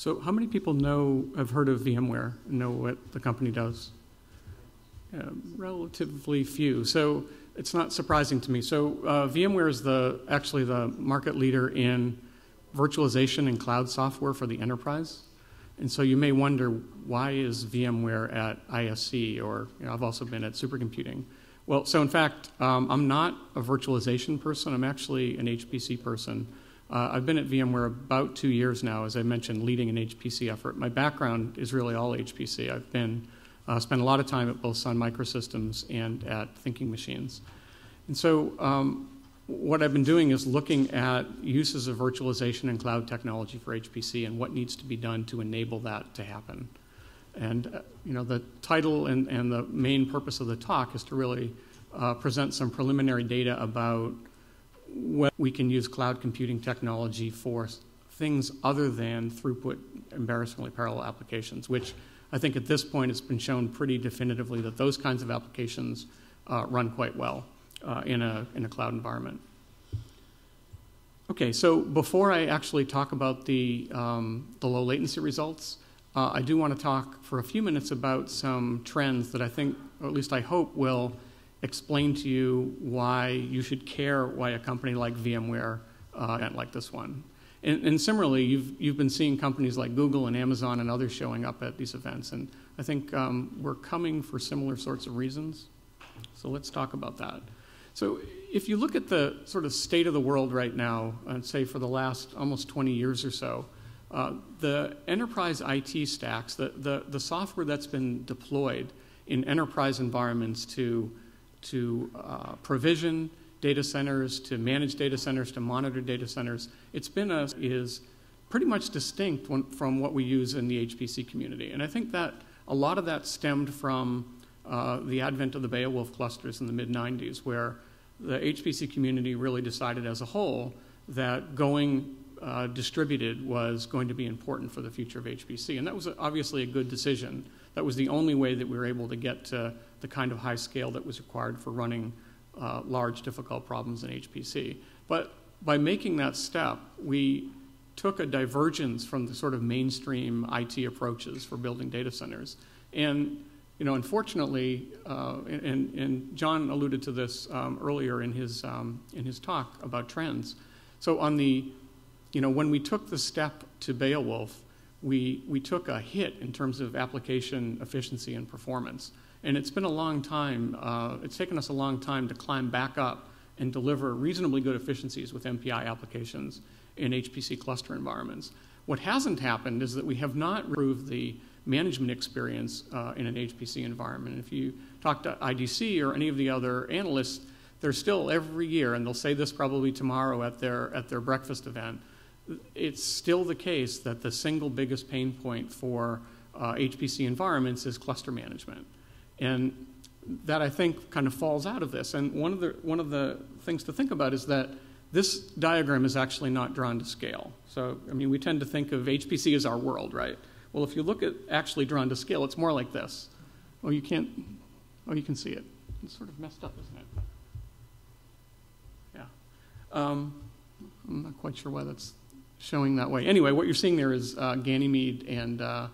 So, how many people know have heard of VMware and know what the company does? Uh, relatively few. So, it's not surprising to me. So, uh, VMware is the actually the market leader in virtualization and cloud software for the enterprise. And so, you may wonder why is VMware at ISC, or you know, I've also been at supercomputing. Well, so in fact, um, I'm not a virtualization person. I'm actually an HPC person. Uh, I've been at VMware about two years now, as I mentioned, leading an HPC effort. My background is really all HPC. I've been uh, spent a lot of time at both Sun Microsystems and at Thinking Machines. And so, um, what I've been doing is looking at uses of virtualization and cloud technology for HPC and what needs to be done to enable that to happen. And uh, you know, the title and, and the main purpose of the talk is to really uh, present some preliminary data about when we can use cloud computing technology for things other than throughput, embarrassingly parallel applications, which I think at this point it's been shown pretty definitively that those kinds of applications uh, run quite well uh, in, a, in a cloud environment. Okay, so before I actually talk about the, um, the low latency results, uh, I do want to talk for a few minutes about some trends that I think, or at least I hope, will explain to you why you should care why a company like VMware uh, like this one. And, and, similarly, you've, you've been seeing companies like Google and Amazon and others showing up at these events. And I think um, we're coming for similar sorts of reasons. So let's talk about that. So if you look at the sort of state of the world right now, and say for the last almost 20 years or so, uh, the enterprise IT stacks, the, the, the software that's been deployed in enterprise environments to to uh, provision data centers, to manage data centers, to monitor data centers. It's been a, is pretty much distinct from what we use in the HPC community. And I think that a lot of that stemmed from uh, the advent of the Beowulf clusters in the mid 90s, where the HPC community really decided as a whole that going uh, distributed was going to be important for the future of HPC. And that was obviously a good decision. That was the only way that we were able to get to the kind of high scale that was required for running uh, large, difficult problems in HPC. But by making that step, we took a divergence from the sort of mainstream IT approaches for building data centers. And you know, unfortunately, uh, and, and, John alluded to this um, earlier in his, um, in his talk about trends. So on the, you know, when we took the step to Beowulf, we, we took a hit in terms of application efficiency and performance. And it's been a long time, uh, it's taken us a long time to climb back up and deliver reasonably good efficiencies with MPI applications in HPC cluster environments. What hasn't happened is that we have not improved the management experience uh, in an HPC environment. If you talk to IDC or any of the other analysts, they're still every year, and they'll say this probably tomorrow at their, at their breakfast event, it's still the case that the single biggest pain point for uh, HPC environments is cluster management. And that I think kind of falls out of this. And one of the, one of the things to think about is that this diagram is actually not drawn to scale. So, I mean, we tend to think of HPC as our world, right? Well, if you look at actually drawn to scale, it's more like this. Oh, you can't, oh, you can see it. It's sort of messed up, isn't it? Yeah. Um, I'm not quite sure why that's showing that way. Anyway, what you're seeing there is uh, Ganymede and, uh,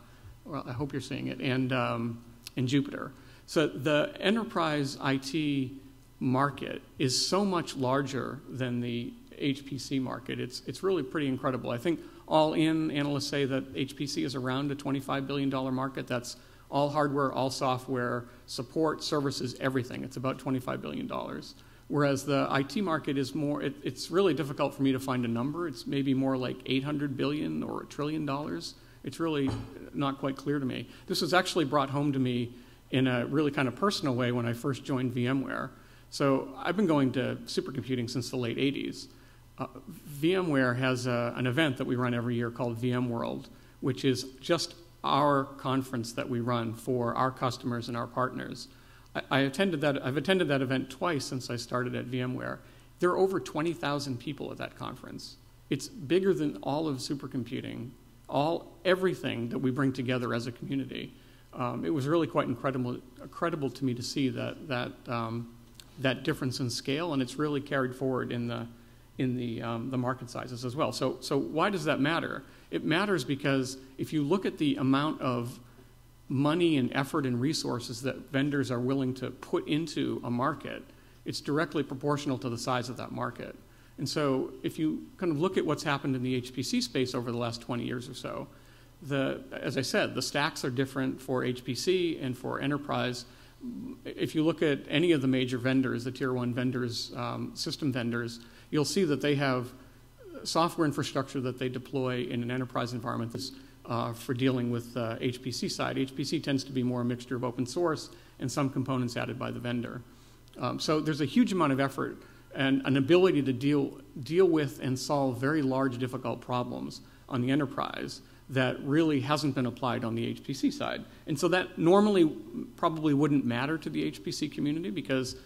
well, I hope you're seeing it, and, um, and Jupiter. So the enterprise IT market is so much larger than the HPC market. It's, it's really pretty incredible. I think all in, analysts say that HPC is around a $25 billion market. That's all hardware, all software, support, services, everything. It's about $25 billion. Whereas the IT market is more, it, it's really difficult for me to find a number. It's maybe more like 800 billion or a trillion dollars. It's really not quite clear to me. This was actually brought home to me in a really kind of personal way when I first joined VMware. So I've been going to supercomputing since the late 80s. Uh, VMware has a, an event that we run every year called VMworld, which is just our conference that we run for our customers and our partners. I, I attended that, I've attended that event twice since I started at VMware. There are over 20,000 people at that conference. It's bigger than all of supercomputing, all everything that we bring together as a community um, it was really quite incredible, incredible to me to see that, that, um, that difference in scale, and it's really carried forward in the, in the, um, the market sizes as well. So, so why does that matter? It matters because if you look at the amount of money and effort and resources that vendors are willing to put into a market, it's directly proportional to the size of that market. And so if you kind of look at what's happened in the HPC space over the last 20 years or so, the, as I said, the stacks are different for HPC and for enterprise. If you look at any of the major vendors, the tier one vendors, um, system vendors, you'll see that they have software infrastructure that they deploy in an enterprise environment that's uh, for dealing with the uh, HPC side. HPC tends to be more a mixture of open source and some components added by the vendor. Um, so there's a huge amount of effort and an ability to deal, deal with and solve very large, difficult problems on the enterprise that really hasn't been applied on the HPC side. And so that normally probably wouldn't matter to the HPC community because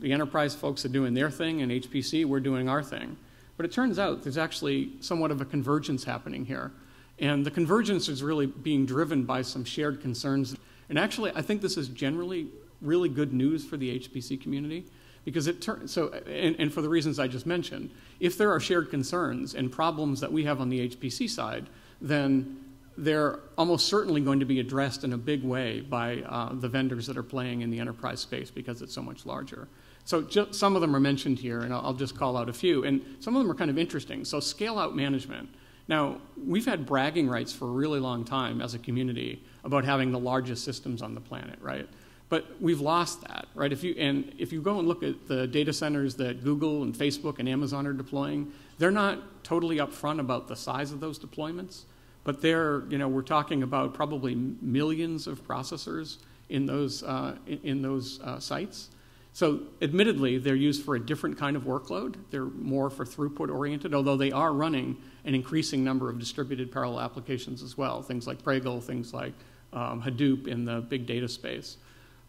the enterprise folks are doing their thing and HPC, we're doing our thing. But it turns out there's actually somewhat of a convergence happening here. And the convergence is really being driven by some shared concerns. And actually, I think this is generally really good news for the HPC community because it turns so and, and, for the reasons I just mentioned, if there are shared concerns and problems that we have on the HPC side, then they're almost certainly going to be addressed in a big way by uh, the vendors that are playing in the enterprise space because it's so much larger. So some of them are mentioned here, and I'll, I'll just call out a few. And some of them are kind of interesting. So scale out management. Now, we've had bragging rights for a really long time as a community about having the largest systems on the planet, right? But we've lost that, right? If you, and if you go and look at the data centers that Google and Facebook and Amazon are deploying, they're not totally upfront about the size of those deployments. But they're, you know, we're talking about probably millions of processors in those, uh, in, those uh, sites. So, admittedly, they're used for a different kind of workload. They're more for throughput oriented, although they are running an increasing number of distributed parallel applications as well, things like Pregel, things like um, Hadoop in the big data space.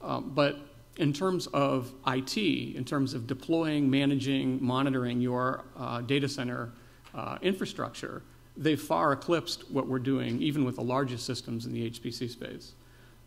Um, but in terms of IT, in terms of deploying, managing, monitoring your uh, data center uh, infrastructure, they've far eclipsed what we're doing, even with the largest systems in the HPC space.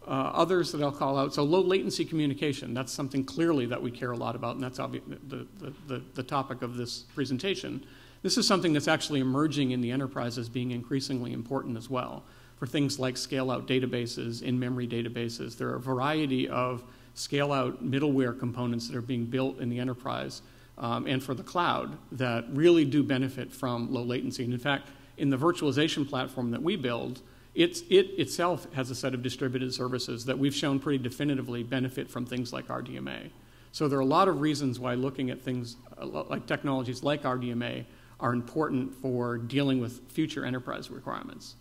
Uh, others that I'll call out, so low latency communication, that's something clearly that we care a lot about, and that's obvi- the, the, the, the topic of this presentation. This is something that's actually emerging in the enterprise as being increasingly important as well for things like scale out databases, in memory databases. There are a variety of scale out middleware components that are being built in the enterprise um, and for the cloud that really do benefit from low latency. And in fact, in the virtualization platform that we build, it's, it itself has a set of distributed services that we've shown pretty definitively benefit from things like RDMA. So there are a lot of reasons why looking at things uh, like technologies like RDMA are important for dealing with future enterprise requirements.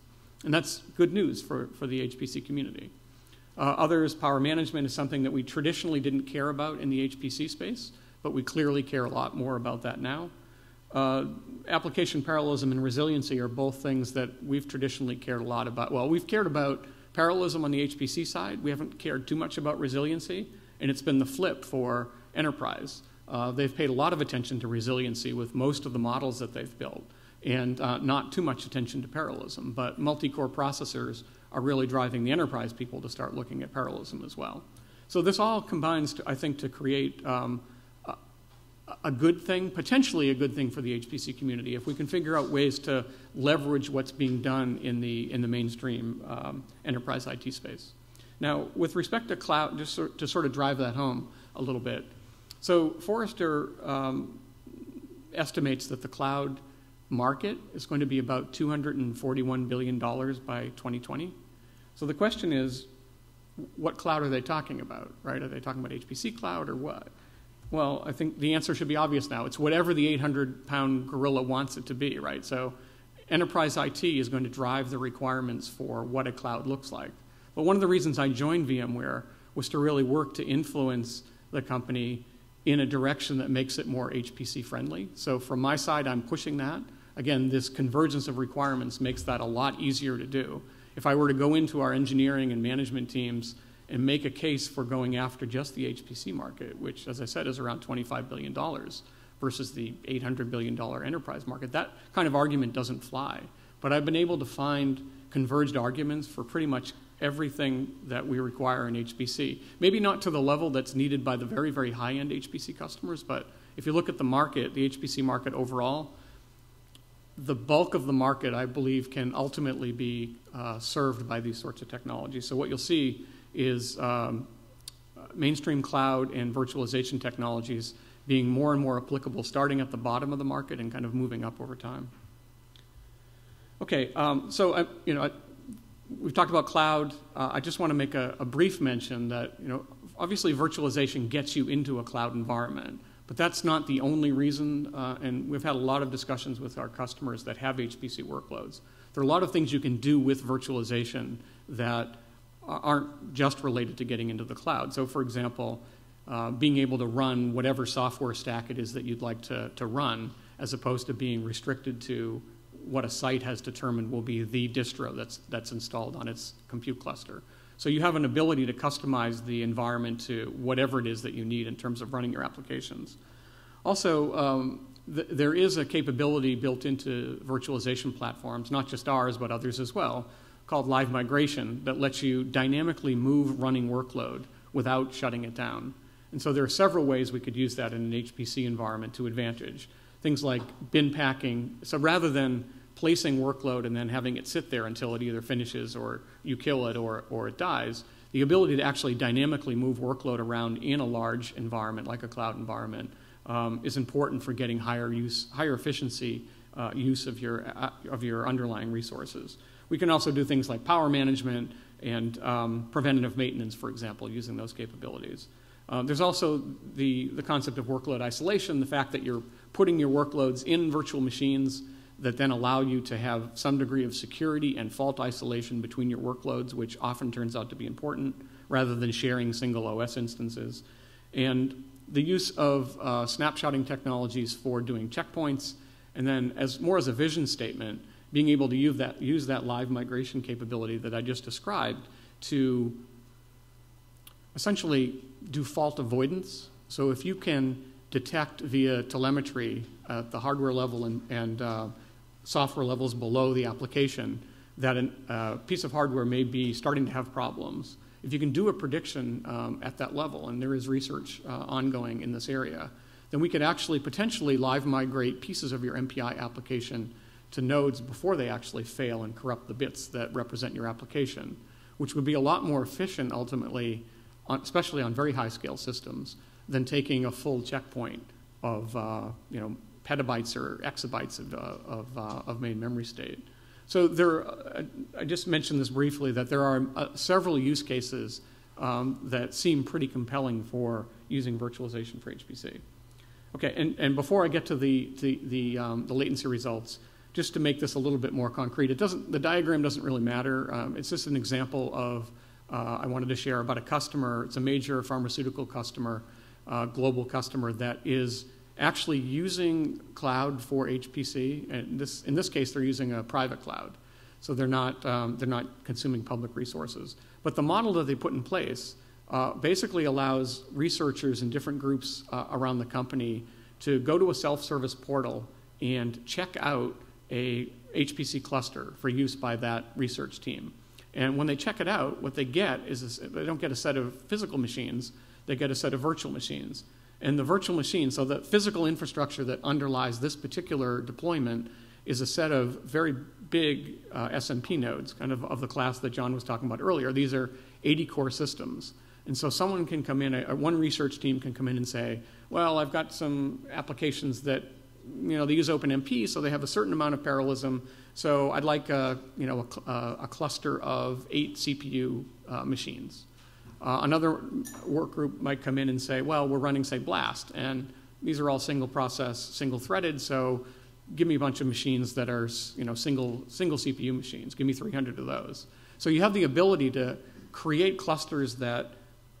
And that's good news for, for the HPC community. Uh, others, power management is something that we traditionally didn't care about in the HPC space, but we clearly care a lot more about that now. Uh, application parallelism and resiliency are both things that we've traditionally cared a lot about. Well, we've cared about parallelism on the HPC side. We haven't cared too much about resiliency, and it's been the flip for enterprise. Uh, they've paid a lot of attention to resiliency with most of the models that they've built, and uh, not too much attention to parallelism. But multi core processors are really driving the enterprise people to start looking at parallelism as well. So this all combines, to, I think, to create um, a good thing, potentially a good thing for the HPC community if we can figure out ways to leverage what's being done in the, in the mainstream um, enterprise IT space. Now, with respect to cloud, just to sort of drive that home a little bit, so Forrester um, estimates that the cloud market is going to be about $241 billion by 2020. So the question is, what cloud are they talking about, right? Are they talking about HPC cloud or what? Well, I think the answer should be obvious now. It's whatever the 800 pound gorilla wants it to be, right? So enterprise IT is going to drive the requirements for what a cloud looks like. But one of the reasons I joined VMware was to really work to influence the company in a direction that makes it more HPC friendly. So from my side, I'm pushing that. Again, this convergence of requirements makes that a lot easier to do. If I were to go into our engineering and management teams and make a case for going after just the HPC market, which, as I said, is around $25 billion versus the $800 billion enterprise market. That kind of argument doesn't fly. But I've been able to find converged arguments for pretty much everything that we require in HPC. Maybe not to the level that's needed by the very, very high end HPC customers, but if you look at the market, the HPC market overall, the bulk of the market, I believe, can ultimately be uh, served by these sorts of technologies. So what you'll see is um, mainstream cloud and virtualization technologies being more and more applicable, starting at the bottom of the market and kind of moving up over time. Okay, um, so I, you know, I, we've talked about cloud. Uh, I just want to make a, a brief mention that you know, obviously, virtualization gets you into a cloud environment. But that's not the only reason, uh, and we've had a lot of discussions with our customers that have HPC workloads. There are a lot of things you can do with virtualization that aren't just related to getting into the cloud. So, for example, uh, being able to run whatever software stack it is that you'd like to, to run, as opposed to being restricted to what a site has determined will be the distro that's, that's installed on its compute cluster. So you have an ability to customize the environment to whatever it is that you need in terms of running your applications. Also, um, th- there is a capability built into virtualization platforms, not just ours, but others as well, called live migration that lets you dynamically move running workload without shutting it down. And so there are several ways we could use that in an HPC environment to advantage. Things like bin packing. So rather than placing workload and then having it sit there until it either finishes or you kill it or, or it dies, the ability to actually dynamically move workload around in a large environment like a cloud environment um, is important for getting higher use, higher efficiency uh, use of your, uh, of your underlying resources. We can also do things like power management and um, preventative maintenance, for example, using those capabilities. Uh, there's also the, the concept of workload isolation, the fact that you're putting your workloads in virtual machines that then allow you to have some degree of security and fault isolation between your workloads, which often turns out to be important, rather than sharing single OS instances. And the use of uh, snapshotting technologies for doing checkpoints, and then as more as a vision statement, being able to use that, use that live migration capability that I just described to essentially do fault avoidance. So if you can detect via telemetry at the hardware level and, and uh, software levels below the application that a uh, piece of hardware may be starting to have problems. If you can do a prediction um, at that level, and there is research uh, ongoing in this area, then we could actually potentially live migrate pieces of your MPI application to nodes before they actually fail and corrupt the bits that represent your application, which would be a lot more efficient ultimately, on, especially on very high scale systems, than taking a full checkpoint of uh, you know petabytes or exabytes of, uh, of, uh, of main memory state. So there, uh, I just mentioned this briefly that there are uh, several use cases um, that seem pretty compelling for using virtualization for HPC. Okay, and, and before I get to the, the, the, um, the latency results, just to make this a little bit more concrete, it doesn't, the diagram doesn't really matter. Um, it's just an example of, uh, I wanted to share about a customer. It's a major pharmaceutical customer, uh, global customer that is actually using cloud for HPC. And this, in this case, they're using a private cloud. So they're not, um, they're not consuming public resources. But the model that they put in place uh, basically allows researchers in different groups uh, around the company to go to a self-service portal and check out a HPC cluster for use by that research team. And when they check it out, what they get is a, they don't get a set of physical machines, they get a set of virtual machines. And the virtual machine, so the physical infrastructure that underlies this particular deployment is a set of very big uh, SMP nodes, kind of of the class that John was talking about earlier. These are 80 core systems. And so someone can come in, a, one research team can come in and say, well, I've got some applications that, you know, they use OpenMP, so they have a certain amount of parallelism. So I'd like a, you know, a, a cluster of eight CPU uh, machines. Uh, another work group might come in and say, well, we're running, say, BLAST, and these are all single process, single threaded, so give me a bunch of machines that are you know, single, single CPU machines. Give me 300 of those. So you have the ability to create clusters that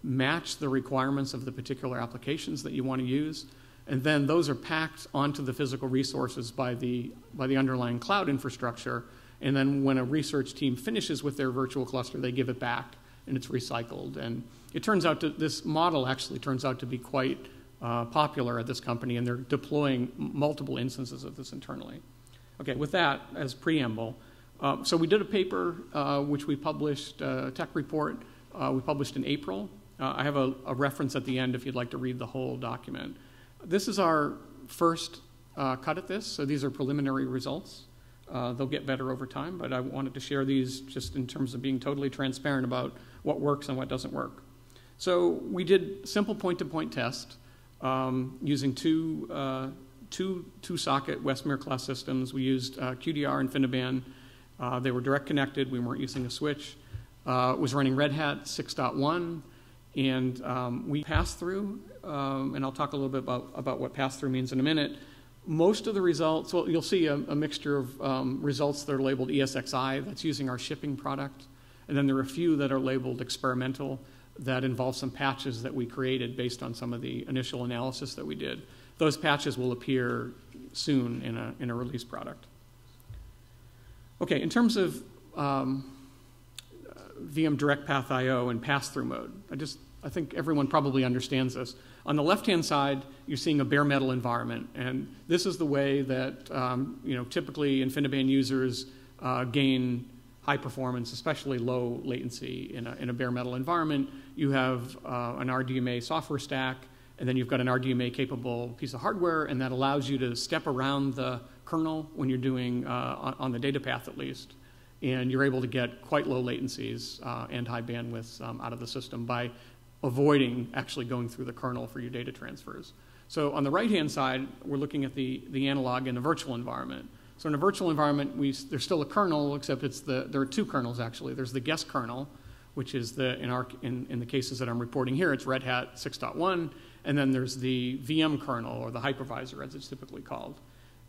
match the requirements of the particular applications that you want to use, and then those are packed onto the physical resources by the, by the underlying cloud infrastructure, and then when a research team finishes with their virtual cluster, they give it back and it's recycled. And it turns out that this model actually turns out to be quite uh, popular at this company, and they're deploying multiple instances of this internally. Okay, with that as preamble, uh, so we did a paper uh, which we published, uh, a tech report uh, we published in April. Uh, I have a, a, reference at the end if you'd like to read the whole document. This is our first uh, cut at this, so these are preliminary results. Uh, they'll get better over time, but I wanted to share these just in terms of being totally transparent about what works and what doesn't work. So we did simple point-to-point test um, using two, uh, two, two socket Westmere class systems. We used uh, QDR InfiniBand. Uh, they were direct connected. We weren't using a switch. Uh, it was running Red Hat 6.1, and um, we pass through. Um, and I'll talk a little bit about, about what pass through means in a minute most of the results, well, you'll see a, a mixture of um, results that are labeled ESXi, that's using our shipping product. And then there are a few that are labeled experimental that involve some patches that we created based on some of the initial analysis that we did. Those patches will appear soon in a, in a release product. Okay, in terms of um, VM Direct Path IO and pass-through mode, I just I think everyone probably understands this. On the left-hand side, you're seeing a bare metal environment, and this is the way that um, you know typically InfiniBand users uh, gain high performance, especially low latency in a, in a bare metal environment. You have uh, an RDMA software stack, and then you've got an RDMA capable piece of hardware, and that allows you to step around the kernel when you're doing uh, on, on, the data path at least. And you're able to get quite low latencies uh, and high bandwidths um, out of the system by avoiding actually going through the kernel for your data transfers. So on the right-hand side, we're looking at the, the analog in a virtual environment. So in a virtual environment, we, there's still a kernel, except it's the, there are two kernels actually. There's the guest kernel, which is the, in, our, in, in the cases that I'm reporting here, it's Red Hat 6.1, and then there's the VM kernel, or the hypervisor as it's typically called.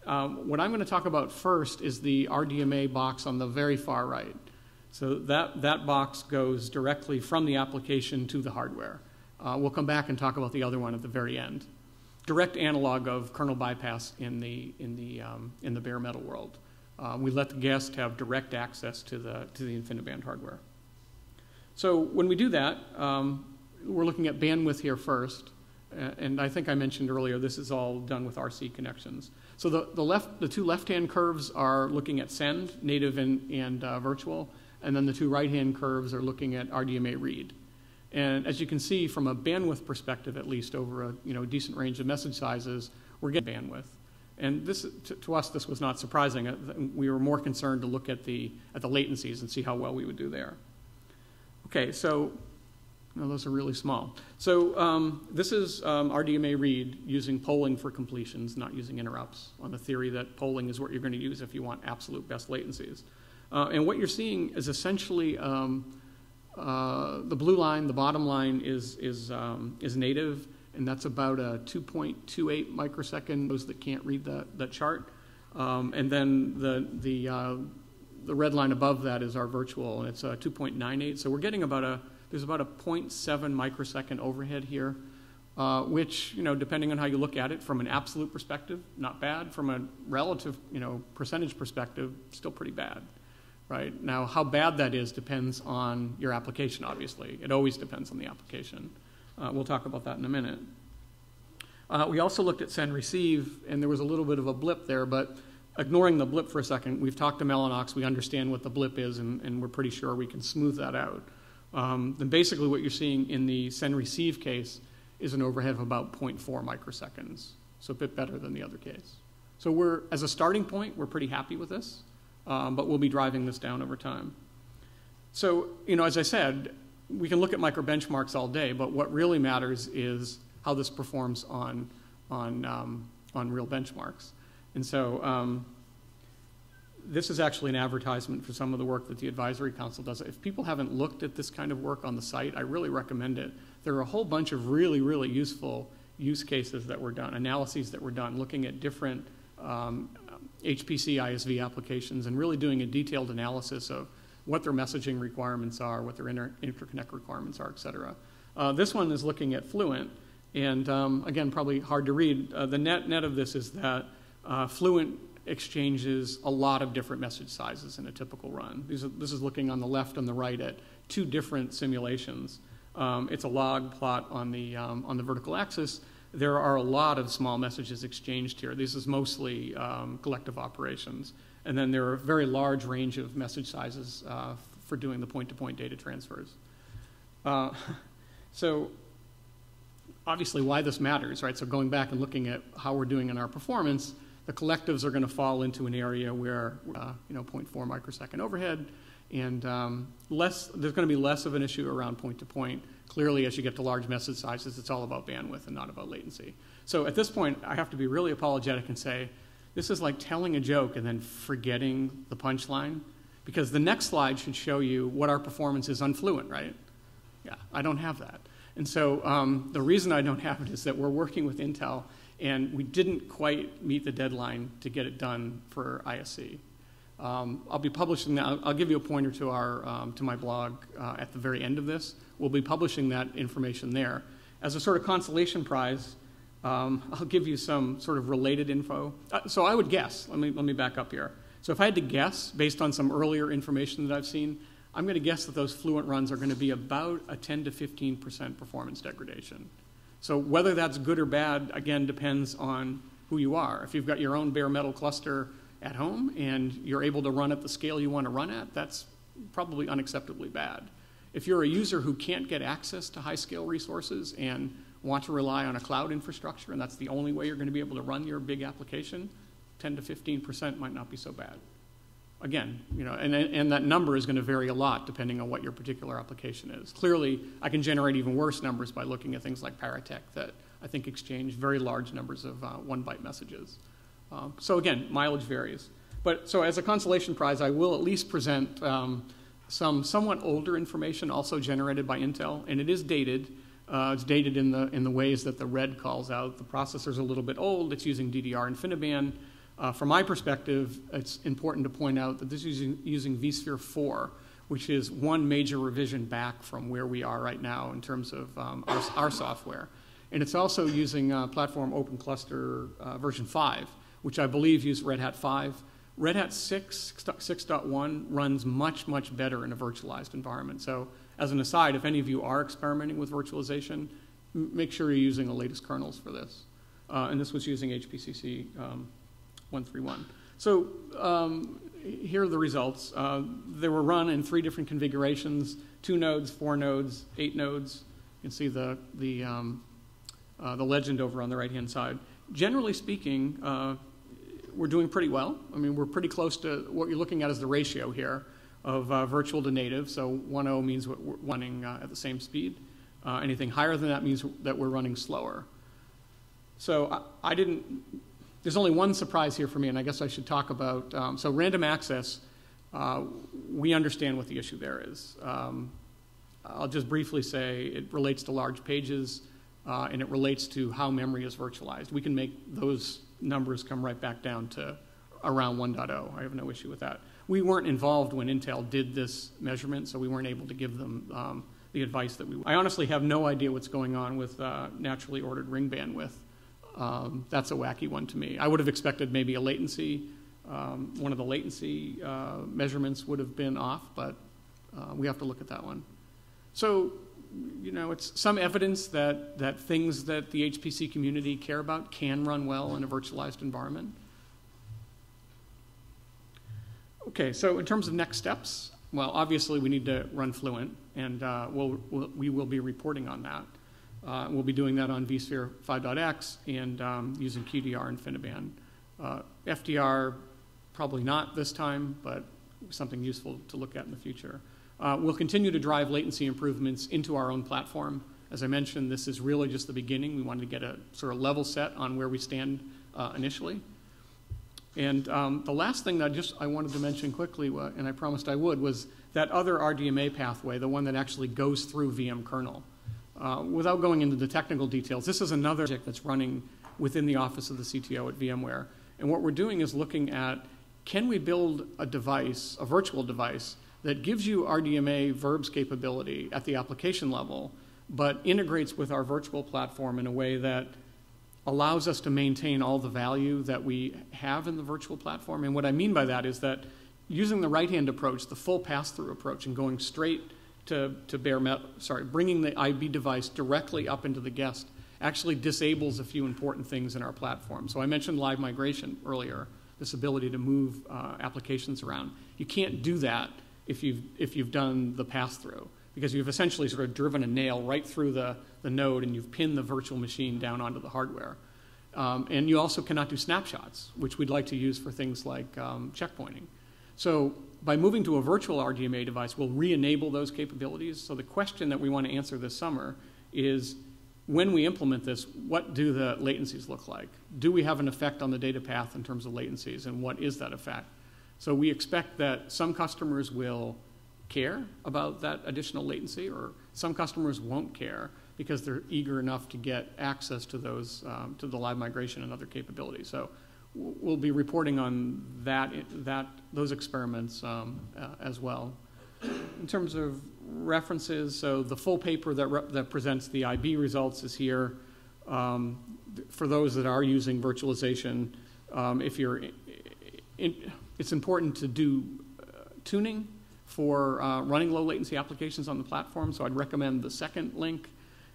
Um, what I'm going to talk about first is the RDMA box on the very far right. So that, that box goes directly from the application to the hardware. Uh, we'll come back and talk about the other one at the very end. Direct analog of kernel bypass in the, in the, um, in the bare metal world. Uh, we let the guest have direct access to the, to the InfiniBand hardware. So when we do that, um, we're looking at bandwidth here first. And I think I mentioned earlier, this is all done with RC connections. So the, the, left, the two left-hand curves are looking at send, native and, and uh, virtual and then the two right-hand curves are looking at RDMA read. And as you can see, from a bandwidth perspective, at least over a you know, decent range of message sizes, we're getting bandwidth. And this, to, to, us, this was not surprising. Uh, we were more concerned to look at the, at the latencies and see how well we would do there. Okay, so no, those are really small. So um, this is um, RDMA read using polling for completions, not using interrupts, on the theory that polling is what you're going to use if you want absolute best latencies. Uh, and what you're seeing is essentially um, uh, the blue line, the bottom line is, is, um, is native, and that's about a 2.28 microsecond, those that can't read that, that chart. Um, and then the, the, uh, the red line above that is our virtual, and it's a 2.98. So we're getting about a, there's about a 0.7 microsecond overhead here. Uh, which, you know, depending on how you look at it, from an absolute perspective, not bad. From a relative, you know, percentage perspective, still pretty bad right? Now, how bad that is depends on your application, obviously. It always depends on the application. Uh, we'll talk about that in a minute. Uh, we also looked at send receive, and there was a little bit of a blip there, but ignoring the blip for a second, we've talked to Mellanox, we understand what the blip is, and, and we're pretty sure we can smooth that out. Um, then basically, what you're seeing in the send receive case is an overhead of about 0.4 microseconds, so a bit better than the other case. So we're, as a starting point, we're pretty happy with this um, but we'll be driving this down over time. So, you know, as I said, we can look at micro benchmarks all day, but what really matters is how this performs on, on, um, on real benchmarks. And so um, this is actually an advertisement for some of the work that the Advisory Council does. If people haven't looked at this kind of work on the site, I really recommend it. There are a whole bunch of really, really useful use cases that were done, analyses that were done, looking at different um, HPC ISV applications and really doing a detailed analysis of what their messaging requirements are, what their inter interconnect requirements are, et cetera. Uh, this one is looking at Fluent, and um, again, probably hard to read. Uh, the net net of this is that uh, Fluent exchanges a lot of different message sizes in a typical run. Are, this is looking on the left and the right at two different simulations. Um, it's a log plot on the, um, on the vertical axis, there are a lot of small messages exchanged here. This is mostly um, collective operations. And then there are a very large range of message sizes uh, for doing the point-to-point -point data transfers. Uh, so obviously why this matters, right? So going back and looking at how we're doing in our performance, the collectives are going to fall into an area where, uh, you know, 0.4 microsecond overhead, and um, less, there's going to be less of an issue around point to point. Clearly, as you get to large message sizes, it's all about bandwidth and not about latency. So at this point, I have to be really apologetic and say, this is like telling a joke and then forgetting the punchline, because the next slide should show you what our performance is on Fluent, right? Yeah, I don't have that. And so um, the reason I don't have it is that we're working with Intel, and we didn't quite meet the deadline to get it done for ISC. Um, I'll be publishing that. I'll, I'll, give you a pointer to our um, to my blog uh, at the very end of this. We'll be publishing that information there as a sort of consolation prize. Um, I'll give you some sort of related info. Uh, so I would guess. Let me let me back up here. So if I had to guess based on some earlier information that I've seen, I'm going to guess that those fluent runs are going to be about a 10 to 15 percent performance degradation. So whether that's good or bad again depends on who you are. If you've got your own bare metal cluster at home and you're able to run at the scale you want to run at, that's probably unacceptably bad. If you're a user who can't get access to high scale resources and want to rely on a cloud infrastructure, and that's the only way you're going to be able to run your big application, 10 to 15% might not be so bad. Again, you know, and, and that number is going to vary a lot depending on what your particular application is. Clearly, I can generate even worse numbers by looking at things like PARATEC that I think exchange very large numbers of uh, one byte messages. Um, so again, mileage varies. But so as a consolation prize, I will at least present um, some somewhat older information also generated by Intel, and it is dated. Uh, it's dated in the in the ways that the red calls out. The processor's a little bit old. It's using DDR InfiniBand. Uh, from my perspective, it's important to point out that this is using, using vSphere 4, which is one major revision back from where we are right now in terms of um, our, our, software. And it's also using uh, platform Open Cluster uh, version 5, which I believe used Red Hat 5. Red Hat 6, 6.1 runs much, much better in a virtualized environment. So, as an aside, if any of you are experimenting with virtualization, make sure you're using the latest kernels for this. Uh, and this was using HPCC um, 131. So, um, here are the results. Uh, they were run in three different configurations two nodes, four nodes, eight nodes. You can see the, the, um, uh, the legend over on the right hand side. Generally speaking, uh, we're doing pretty well. I mean, we're pretty close to what you're looking at is the ratio here of uh, virtual to native. So 1.0 means we're running uh, at the same speed. Uh, anything higher than that means that we're running slower. So I, I, didn't, there's only one surprise here for me, and I guess I should talk about, um, so random access, uh, we understand what the issue there is. Um, I'll just briefly say it relates to large pages, uh, and it relates to how memory is virtualized. We can make those numbers come right back down to around 1.0. I have no issue with that. We weren't involved when Intel did this measurement, so we weren't able to give them um, the advice that we. I honestly have no idea what's going on with uh, naturally ordered ring bandwidth. Um, that's a wacky one to me. I would have expected maybe a latency. Um, one of the latency uh, measurements would have been off, but uh, we have to look at that one. So you know, it's some evidence that, that things that the HPC community care about can run well in a virtualized environment. Okay, so in terms of next steps, well, obviously we need to run Fluent, and uh, we'll, we'll, we will be reporting on that. Uh, we'll be doing that on vSphere 5.x and um, using QDR InfiniBand. Uh, FDR, probably not this time, but something useful to look at in the future. Uh, we'll continue to drive latency improvements into our own platform. As I mentioned, this is really just the beginning. We wanted to get a sort of level set on where we stand uh, initially. And um, the last thing that I just I wanted to mention quickly, uh, and I promised I would, was that other RDMA pathway, the one that actually goes through VM kernel. Uh, without going into the technical details, this is another project that's running within the office of the CTO at VMware. And what we're doing is looking at can we build a device, a virtual device, that gives you RDMA verbs capability at the application level, but integrates with our virtual platform in a way that allows us to maintain all the value that we have in the virtual platform. And what I mean by that is that using the right-hand approach, the full pass-through approach, and going straight to, to bare metal, sorry, bringing the IB device directly up into the guest actually disables a few important things in our platform. So I mentioned live migration earlier, this ability to move uh, applications around. You can't do that if you've, if you've done the pass through. because you've essentially sort of driven a nail right through the, the node and you've pinned the virtual machine down onto the hardware. Um, and you also cannot do snapshots, which we'd like to use for things like um, checkpointing. So by moving to a virtual RDMA device, we'll re-enable those capabilities. So the question that we want to answer this summer is, when we implement this, what do the latencies look like? Do we have an effect on the data path in terms of latencies, and what is that effect? So we expect that some customers will care about that additional latency, or some customers won't care because they're eager enough to get access to those, um, to the live migration and other capabilities. So we'll be reporting on that, that those experiments um, uh, as well. In terms of references, so the full paper that, that presents the IB results is here. Um, for those that are using virtualization, um, if you're, in, it's important to do uh, tuning for uh, running low latency applications on the platform. So I'd recommend the second link.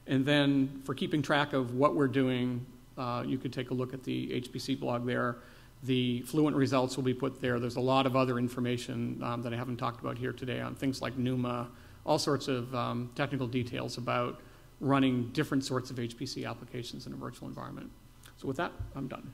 And then for keeping track of what we're doing, uh, you could take a look at the HPC blog there. The Fluent results will be put there. There's a lot of other information um, that I haven't talked about here today on things like NUMA, all sorts of um, technical details about running different sorts of HPC applications in a virtual environment. So with that, I'm done.